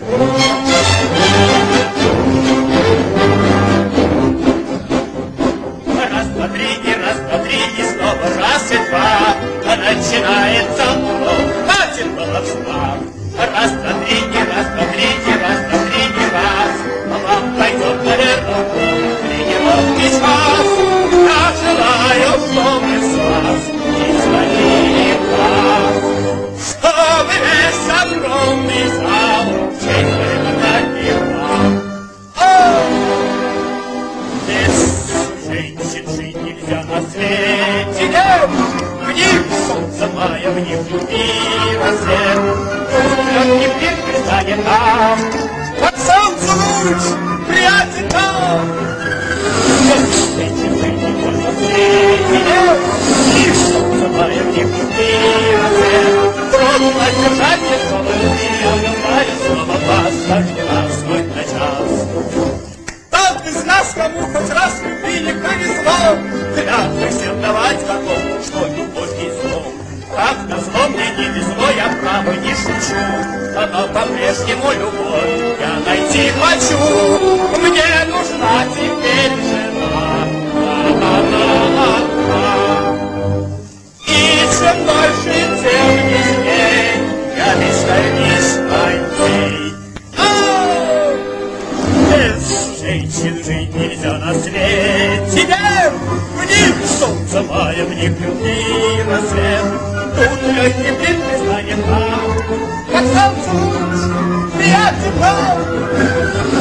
Раз, два, три, и раз, два, три, и снова раз и два. Начинается урок, хватит баловства. Раз, два, три, и раз, два, три, и раз, два, три, и раз. А вам пойдет, наверное, тренировки час. Я желаю, чтобы с вас не звонили нельзя на свете, нет! В них солнце мая, в них любви рассвет. Легкий пир станет нам, как солнце луч, Всем давать готов, что любовь не зло. Как назло мне не везло, я право не шучу, Но по-прежнему любовь я найти хочу. Женщин жить нельзя на свете! В них солнце мая, в них любви рассвет. Тут легкий блин пристанет нам, как солнце приятен нам.